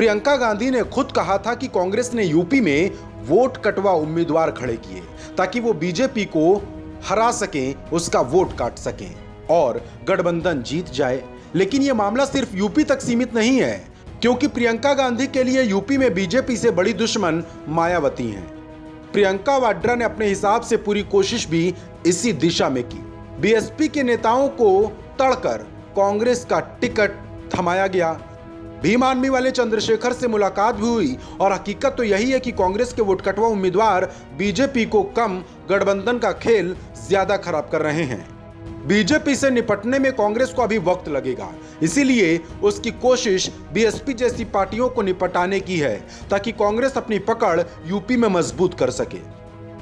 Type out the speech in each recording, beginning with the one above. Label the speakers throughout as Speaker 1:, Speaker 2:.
Speaker 1: प्रियंका गांधी ने खुद कहा था कि कांग्रेस ने यूपी में वोट कटवा उम्मीदवार खड़े किए, ताकि वो बीजेपी को हरा सकें, उसका वोट काट सकें और गठबंधन जीत जाए। लेकिन यह मामला सिर्फ़ यूपी तक सीमित नहीं है, क्योंकि प्रियंका गांधी के लिए यूपी में बीजेपी से बड़ी दुश्मन मायावती हैं। प्रियंका वाड्रा ने अपने हिसाब से पूरी कोशिश भी इसी दिशा में की। बीएसपी के नेताओं को तड़कर कांग्रेस का टिकट थमाया गया। भीम आर्मी वाले चंद्रशेखर से मुलाकात भी हुई और हकीकत तो यही है कि कांग्रेस के वोटकटवा उम्मीदवार बीजेपी को कम, गठबंधन का खेल ज़्यादा खराब कर रहे हैं। बीजेपी से निपटने में कांग्रेस को अभी वक्त लगेगा, इसीलिए उसकी कोशिश बीएसपी जैसी पार्टियों को निपटाने की है, ताकि कांग्रेस अपनी पकड़ यूपी में मज़बूत कर सके।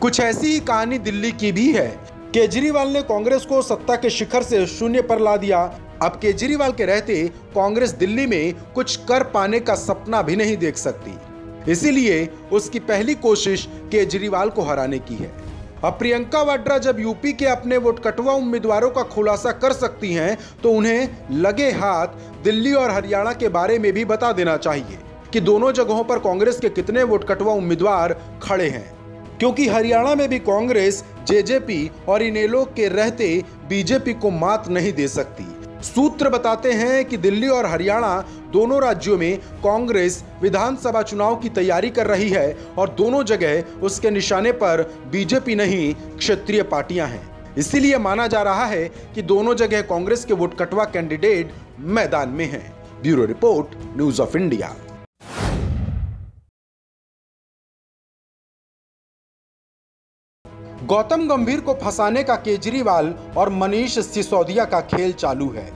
Speaker 1: कुछ ऐसी ही कहानी दिल्ली की भी है। केजरीवाल ने कांग्रेस को सत्ता के शिखर से शून्य पर ला दिया अब केजरीवाल के रहते कांग्रेस दिल्ली में कुछ कर पाने का सपना भी नहीं देख सकती। इसीलिए उसकी पहली कोशिश केजरीवाल को हराने की है। अब प्रियंका वाड्रा जब यूपी के अपने वोट कटवा उम्मीदवारों का खुलासा कर सकती हैं तो उन्हें लगे हाथ दिल्ली और हरियाणा के बारे में भी बता देना चाहिए कि दोनों जगहों पर कांग्रेस के कितने वोट कटवा उम्मीदवार खड़े हैं। क्योंकि हरियाणा में भी कांग्रेस, जेजेपी और इनेलो के रहते बीजेपी को मात नहीं दे सकती। सूत्र बताते हैं कि दिल्ली और हरियाणा दोनों राज्यों में कांग्रेस विधानसभा चुनाव की तैयारी कर रही है और दोनों जगह उसके निशाने पर बीजेपी नहीं, क्षेत्रीय पार्टियाँ हैं। इसीलिए माना जा रहा है कि दोनों जगह कांग्रेस के वोट कटवा कैंडिडेट मैदान में हैं। Bureau report, news of India. Gautam Gambhir को फंसाने का केजरीवाल और मनीष सिसोदिया का खेल चालू है।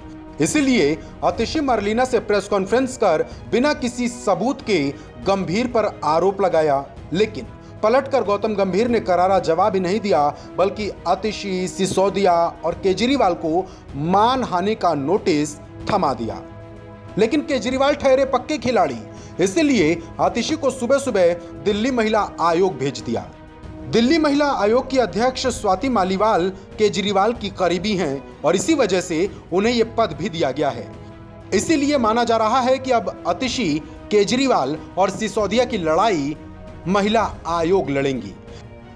Speaker 1: इसलिए अतिशी मरलीना से प्रेस कॉन्फ्रेंस कर बिना किसी सबूत के गंभीर पर आरोप लगाया। लेकिन पलटकर गौतम गंभीर ने करारा जवाब ही नहीं दिया, बल्कि अतिशी, सिसोदिया और केजरीवाल को मान हानि का नोटिस थमा दिया। लेकिन केजरीवाल ठहरे पक्के खिलाड़ी, इसलिए आतिशी को सुबह सुबह दिल्ली महिला आयोग भेज दिया। दिल्ली महिला आयोग की अध्यक्ष स्वाति मालीवाल केजरीवाल की करीबी हैं और इसी वजह से उन्हें यह पद भी दिया गया है। इसीलिए माना जा रहा है कि अब अतिशी, केजरीवाल और सिसोदिया की लड़ाई महिला आयोग लड़ेंगी।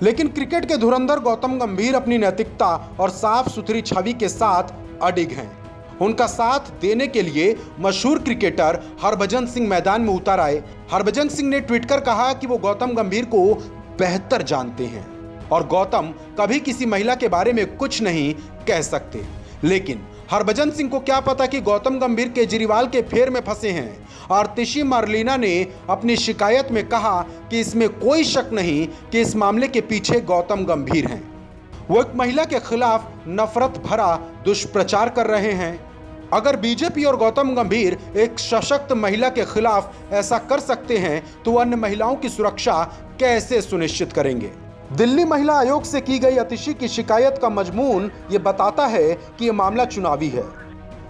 Speaker 1: लेकिन क्रिकेट के धुरंधर गौतम गंभीर अपनी नैतिकता और साफ़ सुथरी छवि के साथ अडिग हैं। उनका साथ देने के लिए मशहूर क्रिकेटर हरभजन सिंह मैदान में उतर आए। हरभजन सिंह ने ट्वीट कर कहा कि वो गौतम गंभीर को बेहतर जानते हैं। और गौतम कभी किसी महिला के बारे में कुछ नहीं कह सकते। लेकिन हरभजन सिंह को क्या पता कि गौतम गंभीर केजरीवाल के फेर में फंसे हैं। आरतिशी मारलीना ने अपनी शिकायत में कहा कि इसमें कोई शक नहीं कि इस मामले के पीछे गौतम गंभीर हैं। वो एक महिला के खिलाफ नफरत भरा दुष्प्रचार कर रहे हैं। अगर बीजेपी और गौतम गंभीर एक सशक्त महिला के खिलाफ ऐसा कर सकते हैं तो अन्य महिलाओं की सुरक्षा कैसे सुनिश्चित करेंगे? दिल्ली महिला आयोग से की गई अतिशी की शिकायत का मजमून ये बताता है कि यह मामला चुनावी है।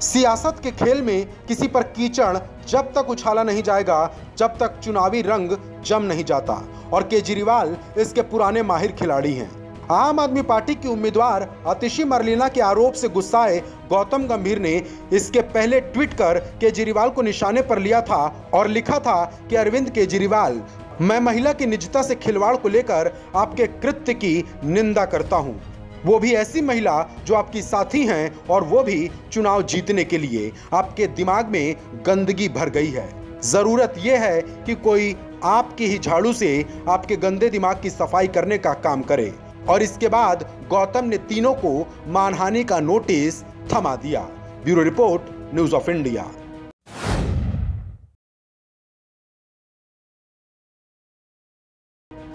Speaker 1: सियासत के खेल में किसी पर कीचड़ जब तक उछाला नहीं जाएगा, जब तक चुनावी रंग जम नहीं जाता और केजरीवाल इसके पुराने माहिर खिलाड़ी हैं। आम आदमी पार्टी की उम्मीदवार अतिशी मरलीना के आरोप से गुस्साए गौतम गंभीर ने इसके पहले ट्वीट कर केजरीवाल को निशाने पर लिया था और लिखा था कि अरविंद केजरीवाल मैं महिला की निजता से खिलवाड़ को लेकर आपके कृत्य की निंदा करता हूँ। वो भी ऐसी महिला जो आपकी साथी हैं और वो भी चुनाव जीतने के लिए आपके दिमाग में गंदगी भर गई है। ज़रूरत यह है कि कोई आपकी ही झाड़ू से आपके गंदे दिमाग की सफ़ाई करने का काम करे। और इसके बाद गौतम ने तीनों को मानहानि का नोटिस थमा दिया। Bureau report, news of India.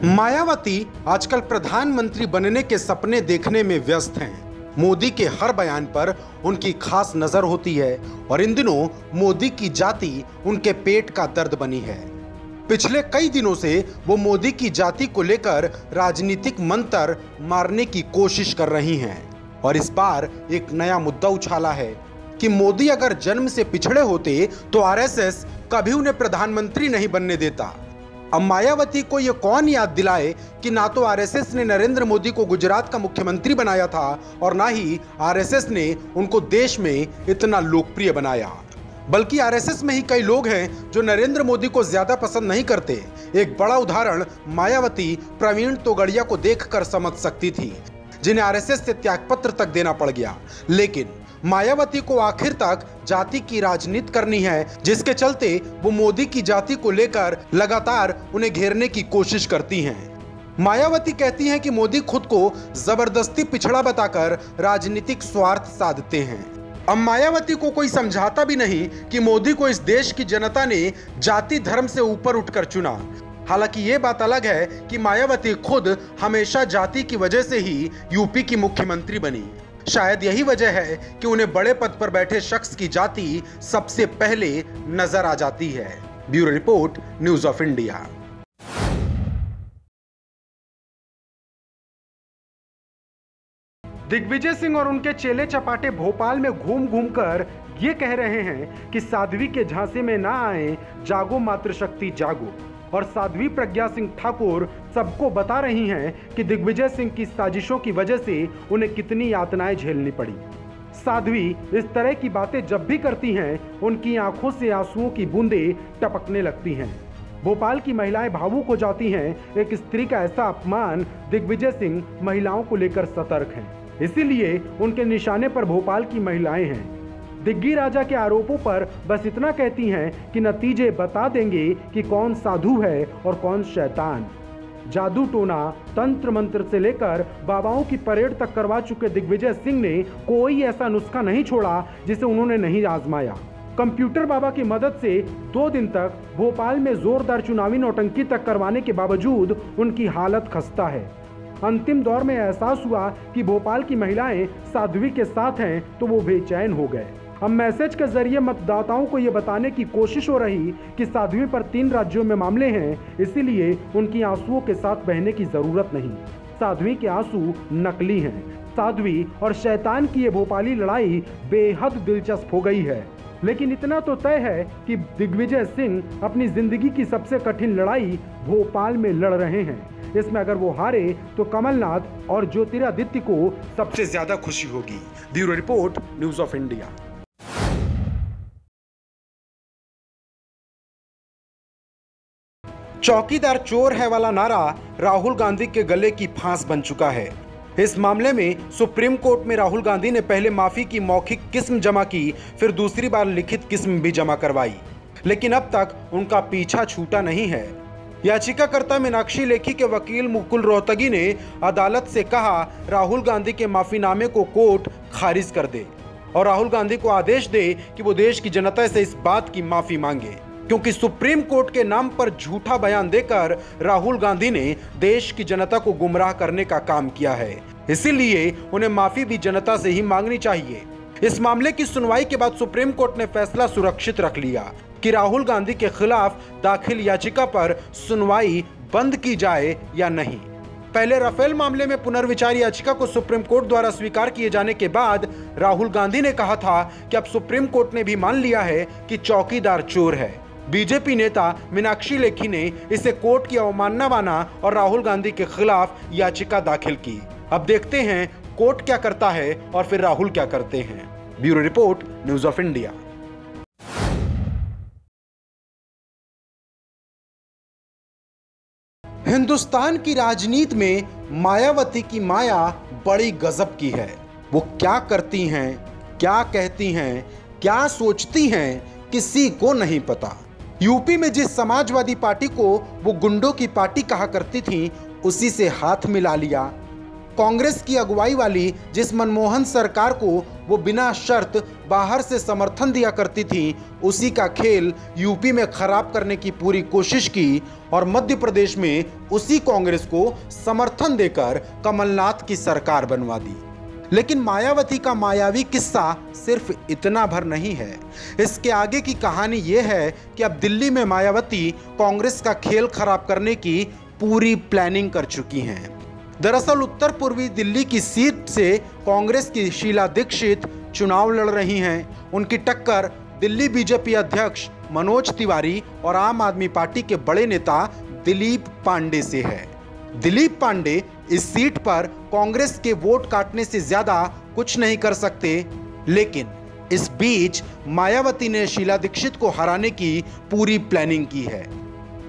Speaker 1: Mayawati आजकल प्रधानमंत्री बनने के सपने देखने में व्यस्त हैं। मोदी के हर बयान पर उनकी खास नज़र होती है और इन दिनों मोदी की जाति उनके पेट का दर्द बनी है। पिछले कई दिनों से वो मोदी की जाति को लेकर राजनीतिक मंत्र मारने की कोशिश कर रही हैं और इस बार एक नया मुद्दा उछाला है कि मोदी अगर जन्म से पिछड़े होते तो आरएसएस कभी उन्हें प्रधानमंत्री नहीं बनने देता। अब मायावती को यह कौन याद दिलाए कि ना तो आरएसएस ने नरेंद्र मोदी को गुजरात का मुख्यमंत्री बनाया था और ना ही आरएसएस ने उनको देश में इतना लोकप्रिय बनाया। बल्कि आरएसएस में ही कई लोग हैं जो नरेंद्र मोदी को ज़्यादा पसंद नहीं करते। एक बड़ा उदाहरण मायावती प्रवीण तोगड़िया को देखकर समझ सकती थी, जिन्हें आरएसएस से त्यागपत्र तक देना पड़ गया। लेकिन मायावती को आखिर तक जाति की राजनीति करनी है, जिसके चलते वो मोदी की जाति को लेकर लगातार उन्हें घेरने की कोशिश करती हैं। मायावती कहती हैं कि मोदी खुद को ज़बरदस्ती पिछड़ा बताकर राजनीतिक स्वार्थ साधते हैं। अब मायावती को कोई समझाता भी नहीं कि मोदी को इस देश की जनता ने जाति धर्म से ऊपर उठकर चुना। हालाँकि ये बात अलग है कि मायावती खुद हमेशा जाति की वजह से ही यूपी की मुख्यमंत्री बनी। शायद यही वजह है कि उन्हें बड़े पद पर बैठे शख्स की जाति सबसे पहले नज़र आ जाती है। Bureau report, news of India. Digvijay Singh और उनके चेले चपाटे भोपाल में घूम घूम कर ये कह रहे हैं कि साध्वी के झांसे में ना आए, जागो मातृशक्ति जागो। और साध्वी प्रज्ञा सिंह ठाकुर सबको बता रही हैं कि दिग्विजय सिंह की साजिशों की वजह से उन्हें कितनी यातनाएँ झेलनी पड़ी। साध्वी इस तरह की बातें जब भी करती हैं, उनकी आँखों से आंसुओं की बूंदें टपकने लगती हैं। भोपाल की महिलाएँ भावुक हो जाती हैं, एक स्त्री का ऐसा अपमान दिग्विजय सिंह महिलाओं को लेकर सतर्क हैं। इसीलिए उनके निशाने पर भोपाल की महिलाएँ हैं। दिग्गी राजा के आरोपों पर बस इतना कहती हैं कि नतीजे बता देंगे कि कौन साधु है और कौन शैतान। जादू टोना तंत्र मंत्र से लेकर बाबाओं की परेड तक करवा चुके दिग्विजय सिंह ने कोई ऐसा नुस्खा नहीं छोड़ा जिसे उन्होंने नहीं आजमाया। कंप्यूटर बाबा की मदद से दो दिन तक भोपाल में जोरदार चुनावी नौटंकी तक करवाने के बावजूद उनकी हालत खस्ता है। अंतिम दौर में एहसास हुआ कि भोपाल की महिलाएँ साध्वी के साथ हैं तो वो बेचैन हो गए। अब मैसेज के ज़रिए मतदाताओं को ये बताने की कोशिश हो रही कि साध्वी पर तीन राज्यों में मामले हैं, इसीलिए उनकी आंसुओं के साथ बहने की ज़रूरत नहीं। साध्वी के आँसू नकली हैं। साध्वी और शैतान की ये भोपाली लड़ाई बेहद दिलचस्प हो गई है। लेकिन इतना तो तय है कि दिग्विजय सिंह अपनी ज़िंदगी की सबसे कठिन लड़ाई भोपाल में लड़ रहे हैं। इसमें अगर वो हारे तो कमलनाथ और ज्योतिरादित्य को सबसे ज़्यादा खुशी होगी। Bureau report, news of India. चौकीदार चोर है वाला नारा राहुल गांधी के गले की फांस बन चुका है। इस मामले में सुप्रीम कोर्ट में राहुल गांधी ने पहले माफ़ी की मौखिक किस्म जमा की, फिर दूसरी बार लिखित किस्म भी जमा करवाई। लेकिन अब तक उनका पीछा छूटा नहीं है। याचिकाकर्ता मीनाक्षी लेखी के वकील मुकुल रोहतगी ने अदालत से कहा, राहुल गांधी के माफीनामे को कोर्ट खारिज कर दे और राहुल गांधी को आदेश दे कि वो देश की जनता से इस बात की माफ़ी मांगे। क्योंकि सुप्रीम कोर्ट के नाम पर झूठा बयान देकर राहुल गांधी ने देश की जनता को गुमराह करने का काम किया है। इसीलिए उन्हें माफ़ी भी जनता से ही मांगनी चाहिए। इस मामले की सुनवाई के बाद सुप्रीम कोर्ट ने फैसला सुरक्षित रख लिया कि राहुल गांधी के खिलाफ दाखिल याचिका पर सुनवाई बंद की जाए या नहीं। पहले राफेल मामले में पुनर्विचार याचिका को सुप्रीम कोर्ट द्वारा स्वीकार किए जाने के बाद राहुल गांधी ने कहा था कि अब सुप्रीम कोर्ट ने भी मान लिया है कि चौकीदार चोर है। बीजेपी नेता मीनाक्षी लेखी ने इसे कोर्ट की अवमानना माना और राहुल गांधी के खिलाफ याचिका दाखिल की। अब देखते हैं कोर्ट क्या करता है और फिर राहुल क्या करते हैं। Bureau report, news of India. Hindustan की राजनीति में मायावती की माया बड़ी गजब की है। वो क्या करती हैं, क्या कहती हैं, क्या सोचती हैं, किसी को नहीं पता। यूपी में जिस समाजवादी पार्टी को वो गुंडों की पार्टी कहा करती थी, उसी से हाथ मिला लिया। कांग्रेस की अगुवाई वाली जिस मनमोहन सरकार को वो बिना शर्त बाहर से समर्थन दिया करती थी, उसी का खेल यूपी में खराब करने की पूरी कोशिश की और मध्य प्रदेश में उसी कांग्रेस को समर्थन देकर कमलनाथ की सरकार बनवा दी। लेकिन मायावती का मायावी किस्सा सिर्फ़ इतना भर नहीं है। इसके आगे की कहानी यह है कि अब दिल्ली में मायावती कांग्रेस का खेल खराब करने की पूरी प्लानिंग कर चुकी हैं। दरअसल उत्तर पूर्वी दिल्ली की सीट से कांग्रेस की शीला दीक्षित चुनाव लड़ रही हैं। उनकी टक्कर दिल्ली बीजेपी अध्यक्ष मनोज तिवारी और आम आदमी पार्टी के बड़े नेता दिलीप पांडे से है। दिलीप पांडे इस सीट पर कांग्रेस के वोट काटने से ज़्यादा कुछ नहीं कर सकते। लेकिन इस बीच मायावती ने शीला दीक्षित को हराने की पूरी प्लानिंग की है।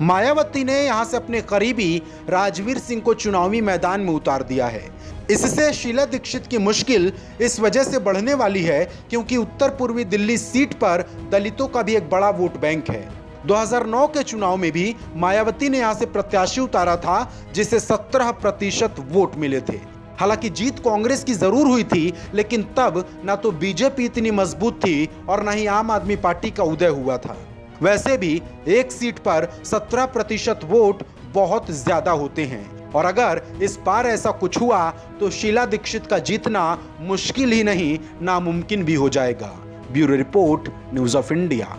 Speaker 1: मायावती ने यहाँ से अपने करीबी राजवीर सिंह को चुनावी मैदान में उतार दिया है। इससे शीला दीक्षित की मुश्किल इस वजह से बढ़ने वाली है क्योंकि उत्तर पूर्वी दिल्ली सीट पर दलितों का भी एक बड़ा वोट बैंक है। 2009 के चुनाव में भी मायावती ने यहाँ से प्रत्याशी उतारा था, जिसे 17 प्रतिशत वोट मिले थे। हालाँकि जीत कांग्रेस की ज़रूर हुई थी, लेकिन तब ना तो बीजेपी इतनी मज़बूत थी और ना ही आम आदमी पार्टी का उदय हुआ था। वैसे भी एक सीट पर 17 प्रतिशत वोट बहुत ज़्यादा होते हैं। और अगर इस बार ऐसा कुछ हुआ तो शीला दीक्षित का जीतना मुश्किल ही नहीं, नामुमकिन भी हो जाएगा। Bureau report, news of India.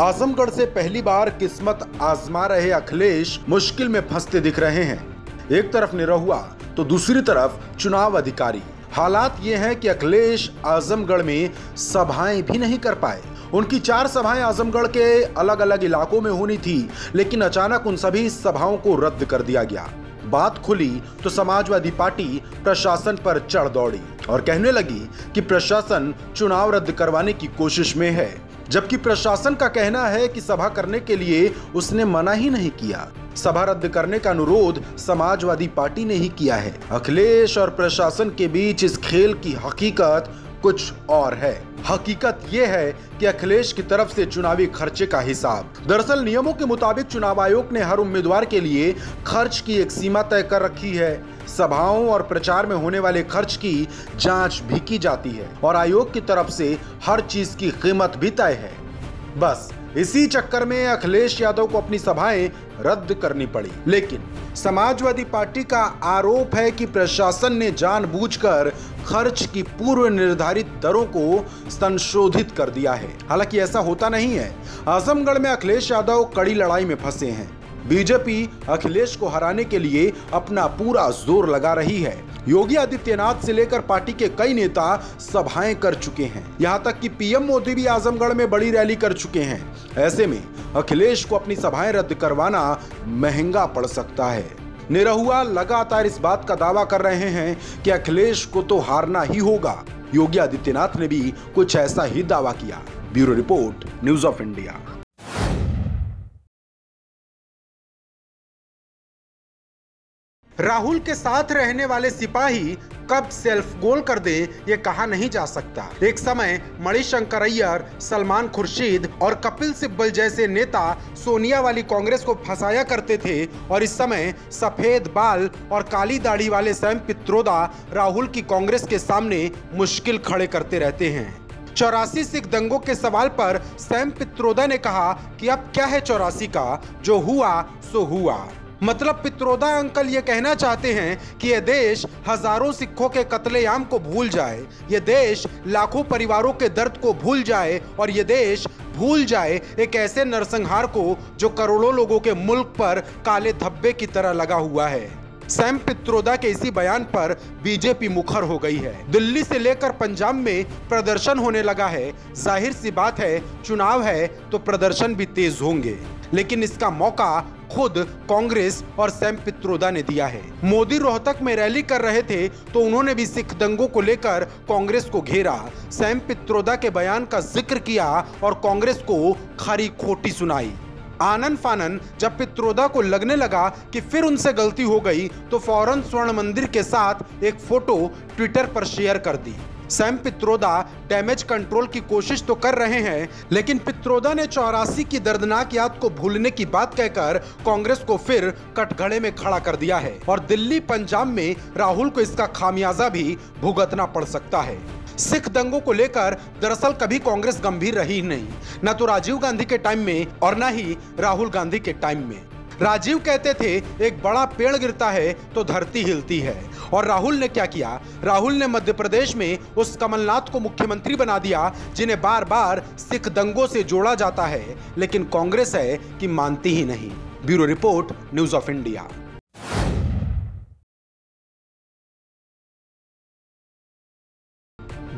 Speaker 1: Azamgarh से पहली बार किस्मत आजमा रहे अखिलेश मुश्किल में फंसते दिख रहे हैं। एक तरफ़ निरहुआ तो दूसरी तरफ़ चुनाव अधिकारी। हालात ये हैं कि अखिलेश आजमगढ़ में सभाएँ भी नहीं कर पाए। उनकी चार सभाएँ आजमगढ़ के अलग अलग इलाकों में होनी थी, लेकिन अचानक उन सभी सभाओं को रद्द कर दिया गया। बात खुली तो समाजवादी पार्टी प्रशासन पर चढ़ दौड़ी और कहने लगी कि प्रशासन चुनाव रद्द करवाने की कोशिश में है। जबकि प्रशासन का कहना है कि सभा करने के लिए उसने मना ही नहीं किया। सभा रद्द करने का अनुरोध समाजवादी पार्टी ने ही किया है। अखिलेश और प्रशासन के बीच इस खेल की हकीकत कुछ और है। हकीकत ये है कि अखिलेश की तरफ़ से चुनावी खर्चे का हिसाब। दरअसल नियमों के मुताबिक चुनाव आयोग ने हर उम्मीदवार के लिए खर्च की एक सीमा तय कर रखी है। सभाओं और प्रचार में होने वाले खर्च की जाँच भी की जाती है और आयोग की तरफ़ से हर चीज़ की कीमत भी तय है। बस, इसी चक्कर में अखिलेश यादव को अपनी सभाएँ रद्द करनी पड़ी। लेकिन समाजवादी पार्टी का आरोप है कि प्रशासन ने जानबूझकर खर्च की पूर्व निर्धारित दरों को संशोधित कर दिया है। हालाँकि ऐसा होता नहीं है। आजमगढ़ में अखिलेश यादव कड़ी लड़ाई में फंसे हैं। बीजेपी अखिलेश को हराने के लिए अपना पूरा ज़ोर लगा रही है। योगी आदित्यनाथ से लेकर पार्टी के कई नेता सभाएँ कर चुके हैं। यहाँ तक कि पीएम मोदी भी आजमगढ़ में बड़ी रैली कर चुके हैं। ऐसे में अखिलेश को अपनी सभाएँ रद्द करवाना महँगा पड़ सकता है। निरहुआ लगातार इस बात का दावा कर रहे हैं कि अखिलेश को तो हारना ही होगा। योगी आदित्यनाथ ने भी कुछ ऐसा ही दावा किया। Bureau report, news of India. Rahul के साथ रहने वाले सिपाही कब सेल्फ गोल कर दे, ये कहा नहीं जा सकता। एक समय मणिशंकर अय्यर, सलमान खुर्शीद और कपिल सिब्बल जैसे नेता सोनिया वाली कांग्रेस को फंसाया करते थे और इस समय सफ़ेद बाल और काली दाढ़ी वाले सैम पित्रोदा राहुल की कांग्रेस के सामने मुश्किल खड़े करते रहते हैं। चौरासी सिख दंगों के सवाल पर सैम पित्रोदा ने कहा कि अब क्या है चौरासी का? जो हुआ, सो हुआ। मतलब पित्रोदा अंकल ये कहना चाहते हैं कि यह देश हज़ारों सिखों के कत्लेआम को भूल जाए ये देश लाखों परिवारों के दर्द को भूल जाए और ये देश भूल जाए एक ऐसे नरसंहार को जो करोड़ों लोगों के मुल्क पर काले धब्बे की तरह लगा हुआ है। सैम पित्रोदा के इसी बयान पर बीजेपी मुखर हो गई है। दिल्ली से लेकर पंजाब में प्रदर्शन होने लगा है। ज़ाहिर सी बात है, चुनाव है तो प्रदर्शन भी तेज होंगे। लेकिन इसका मौका खुद कांग्रेस और सैम पित्रोदा ने दिया है। मोदी रोहतक में रैली कर रहे थे तो उन्होंने भी सिख दंगों को लेकर कांग्रेस को घेरा। सैम पित्रोदा के बयान का ज़िक्र किया और कांग्रेस को खरी खोटी सुनाई। आनंद फानन जब पित्रोदा को लगने लगा कि फिर उनसे गलती हो गई तो फ़ौरन स्वर्ण मंदिर के साथ एक फ़ोटो ट्विटर पर शेयर कर दी। सैम पित्रोदा डैमेज कंट्रोल की कोशिश तो कर रहे हैं, लेकिन पित्रोदा ने चौरासी की दर्दनाक याद को भूलने की बात कहकर कांग्रेस को फिर कटघड़े में खड़ा कर दिया है और दिल्ली, पंजाब में राहुल को इसका खामियाजा भी भुगतना पड़ सकता है। सिख दंगों को लेकर दरअसल कभी कांग्रेस गंभीर रही नहीं, न तो राजीव गांधी के टाइम में और न ही राहुल गांधी के टाइम में। राजीव कहते थे, एक बड़ा पेड़ गिरता है तो धरती हिलती है। और राहुल ने क्या किया? राहुल ने मध्य प्रदेश में उस कमलनाथ को मुख्यमंत्री बना दिया, जिन्हें बार बार सिख दंगों से जोड़ा जाता है, लेकिन कांग्रेस है कि मानती ही नहीं। Bureau report, news of India.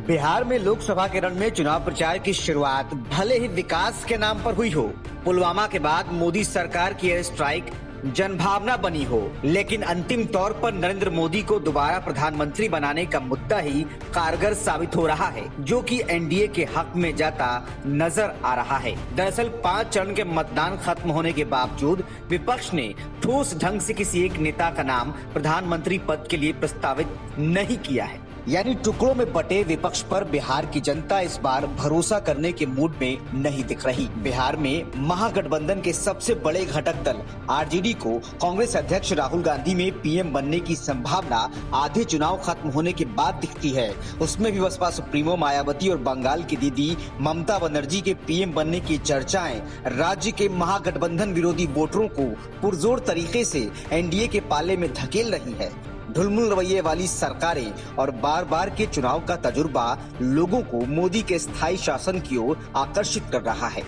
Speaker 2: Bihar में लोकसभा के रण में चुनाव प्रचार की शुरुआत भले ही विकास के नाम पर हुई हो पुलवामा के बाद मोदी सरकार की एयर स्ट्राइक जनभावना बनी हो। लेकिन अंतिम तौर पर नरेंद्र मोदी को दोबारा प्रधानमंत्री बनाने का मुद्दा ही कारगर साबित हो रहा है, जो कि एनडीए के हक में जाता नज़र आ रहा है। दरअसल पाँच चरण के मतदान खत्म होने के बावजूद विपक्ष ने ठोस ढंग से किसी एक नेता का नाम प्रधानमंत्री पद के लिए प्रस्तावित नहीं किया है। यानी टुकड़ों में बटे विपक्ष पर बिहार की जनता इस बार भरोसा करने के मूड में नहीं दिख रही। बिहार में महागठबंधन के सबसे बड़े घटक दल, आरजेडी को कांग्रेस अध्यक्ष राहुल गांधी में पीएम बनने की संभावना आधे चुनाव खत्म होने के बाद दिखती है। उसमें भी बसपा सुप्रीमो, मायावती और बंगाल की दीदी ममता बनर्जी के पीएम बनने की चर्चाएँ राज्य के महागठबंधन विरोधी वोटरों को पुरजोर तरीके से एनडीए के पाले में धकेल रही है। ढुलमुल रवैये वाली सरकारें और बार बार के चुनाव का तजुर्बा लोगों को मोदी के स्थायी शासन की ओर आकर्षित कर रहा है।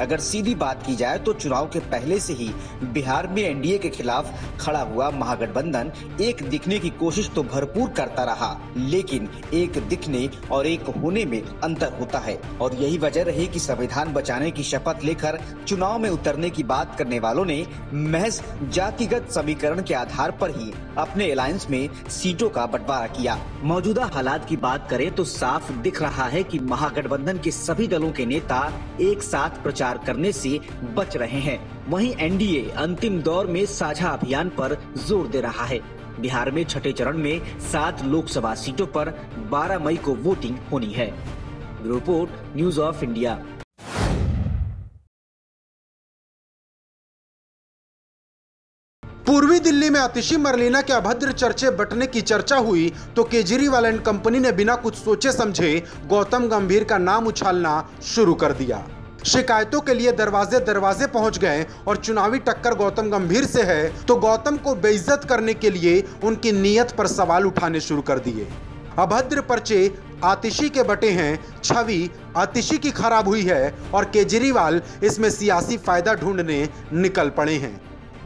Speaker 2: अगर सीधी बात की जाए तो चुनाव के पहले से ही बिहार में एनडीए के खिलाफ खड़ा हुआ महागठबंधन एक दिखने की कोशिश तो भरपूर करता रहा, लेकिन एक दिखने और एक होने में अंतर होता है। और यही वजह रही कि संविधान बचाने की शपथ लेकर चुनाव में उतरने की बात करने वालों ने महज जातिगत समीकरण के आधार पर ही अपने अलायंस में सीटों का बंटवारा किया। मौजूदा हालात की बात करें तो साफ़ दिख रहा है कि महागठबंधन के सभी दलों के नेता एक साथ प्रचार करने से बच रहे हैं। वहीं एनडीए अंतिम दौर में साझा अभियान पर ज़ोर दे रहा है। बिहार में छठे चरण में सात लोकसभा सीटों पर 12 मई को वोटिंग होनी है। Report, news of India.
Speaker 1: पूर्वी दिल्ली में आतिशी मरलीना के अभद्र चर्चे बटने की चर्चा हुई तो केजरीवाल एंड कंपनी ने बिना कुछ सोचे समझे गौतम गंभीर का नाम उछालना शुरू कर दिया। शिकायतों के लिए दरवाजे दरवाजे पहुँच गए और चुनावी टक्कर गौतम गंभीर से है तो गौतम को बेइज्जत करने के लिए उनकी नीयत पर सवाल उठाने शुरू कर दिए। अभद्र पर्चे आतिशी के बटे हैं, छवि आतिशी की खराब हुई है और केजरीवाल इसमें सियासी फ़ायदा ढूँढने निकल पड़े हैं।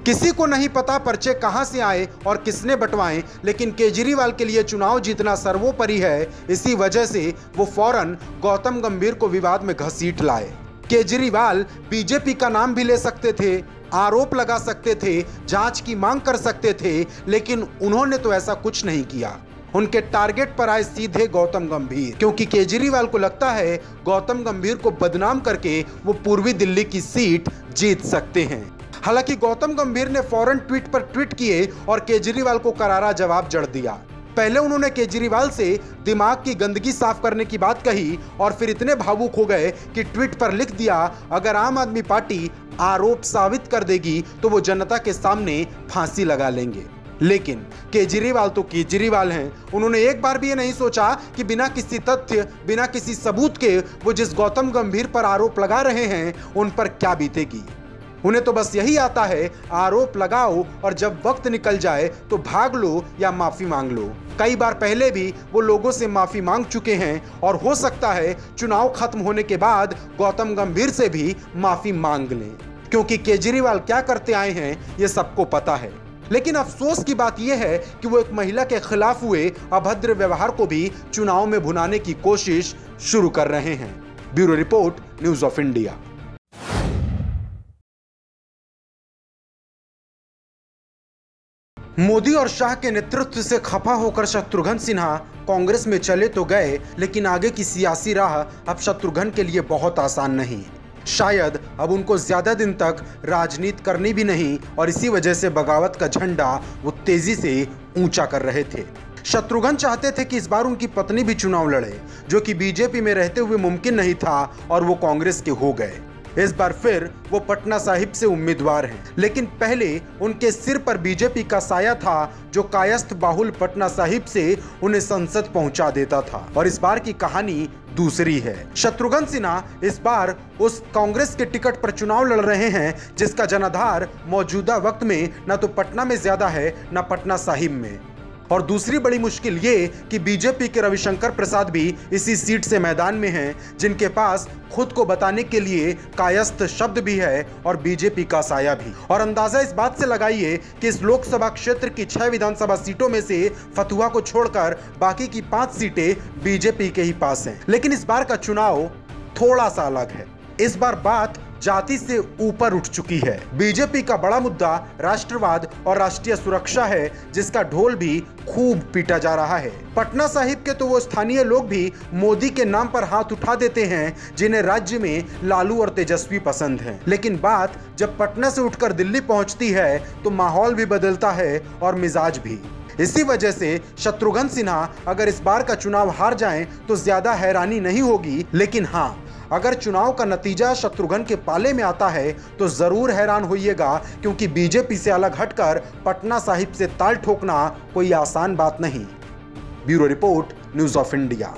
Speaker 1: किसी को नहीं पता पर्चे कहाँ से आए और किसने बंटवाए, लेकिन केजरीवाल के लिए चुनाव जीतना सर्वोपरि है। इसी वजह से वो फ़ौरन गौतम गंभीर को विवाद में घसीट लाए। केजरीवाल बीजेपी का नाम भी ले सकते थे, आरोप लगा सकते थे, जाँच की मांग कर सकते थे, लेकिन उन्होंने तो ऐसा कुछ नहीं किया। उनके टारगेट पर आए सीधे गौतम गंभीर, क्योंकि केजरीवाल को लगता है गौतम गंभीर को बदनाम करके वो पूर्वी दिल्ली की सीट जीत सकते हैं। हालाँकि गौतम गंभीर ने फ़ौरन ट्वीट पर ट्वीट किए और केजरीवाल को करारा जवाब जड़ दिया। पहले उन्होंने केजरीवाल से दिमाग की गंदगी साफ़ करने की बात कही और फिर इतने भावुक हो गए कि ट्वीट पर लिख दिया, अगर आम आदमी पार्टी आरोप साबित कर देगी तो वो जनता के सामने फांसी लगा लेंगे। लेकिन केजरीवाल तो केजरीवाल हैं। उन्होंने एक बार भी ये नहीं सोचा कि बिना किसी तथ्य, बिना किसी सबूत के वो जिस गौतम गंभीर पर आरोप लगा रहे हैं, उन पर क्या बीतेगी। उन्हें तो बस यही आता है, आरोप लगाओ और जब वक्त निकल जाए तो भाग लो या माफ़ी मांग लो। कई बार पहले भी वो लोगों से माफ़ी मांग चुके हैं और हो सकता है चुनाव खत्म होने के बाद गौतम गंभीर से भी माफ़ी मांग लें। क्योंकि केजरीवाल क्या करते आए हैं, ये सबको पता है। लेकिन अफसोस की बात यह है कि वो एक महिला के खिलाफ हुए अभद्र व्यवहार को भी चुनाव में भुनाने की कोशिश शुरू कर रहे हैं। Bureau report, news of India. Modi और शाह के नेतृत्व से खफा होकर शत्रुघ्न सिन्हा कांग्रेस में चले तो गए, लेकिन आगे की सियासी राह अब शत्रुघ्न के लिए बहुत आसान नहीं। शायद अब उनको ज़्यादा दिन तक राजनीति करनी भी नहीं और इसी वजह से बगावत का झंडा वो तेज़ी से ऊँचा कर रहे थे। शत्रुघ्न चाहते थे कि इस बार उनकी पत्नी भी चुनाव लड़े, जो कि बीजेपी में रहते हुए मुमकिन नहीं था और वो कांग्रेस के हो गए। इस बार फिर वो पटना साहिब से उम्मीदवार हैं। लेकिन पहले उनके सिर पर बीजेपी का साया था, जो कायस्थ बाहुल पटना साहिब से उन्हें संसद पहुँचा देता था। और इस बार की कहानी दूसरी है। शत्रुघ्न सिन्हा इस बार उस कांग्रेस के टिकट पर चुनाव लड़ रहे हैं, जिसका जनाधार मौजूदा वक्त में न तो पटना में ज़्यादा है, न पटना साहिब में। और दूसरी बड़ी मुश्किल ये कि बीजेपी के रविशंकर प्रसाद भी इसी सीट से मैदान में हैं, जिनके पास खुद को बताने के लिए कायस्थ शब्द भी है और बीजेपी का साया भी। और अंदाज़ा इस बात से लगाइए कि इस लोकसभा क्षेत्र की छह विधानसभा सीटों में से फतुहा को छोड़कर बाकी की पाँच सीटें बीजेपी के ही पास हैं। लेकिन इस बार का चुनाव थोड़ा सा अलग है। इस बार बात जाति से ऊपर उठ चुकी है। बीजेपी का बड़ा मुद्दा राष्ट्रवाद और राष्ट्रीय सुरक्षा है, जिसका ढोल भी खूब पीटा जा रहा है। पटना साहिब के तो वो स्थानीय लोग भी मोदी के नाम पर हाथ उठा देते हैं, जिन्हें राज्य में लालू और तेजस्वी पसंद हैं। लेकिन बात जब पटना से उठकर दिल्ली पहुँचती है तो माहौल भी बदलता है और मिजाज भी। इसी वजह से शत्रुघ्न सिन्हा अगर इस बार का चुनाव हार जाएँ तो ज़्यादा हैरानी नहीं होगी। लेकिन हाँ अगर चुनाव का नतीजा शत्रुघ्न के पाले में आता है तो ज़रूर हैरान होइएगा, क्योंकि बीजेपी से अलग हटकर पटना साहिब से ताल ठोकना कोई आसान बात नहीं। Bureau report, news of India.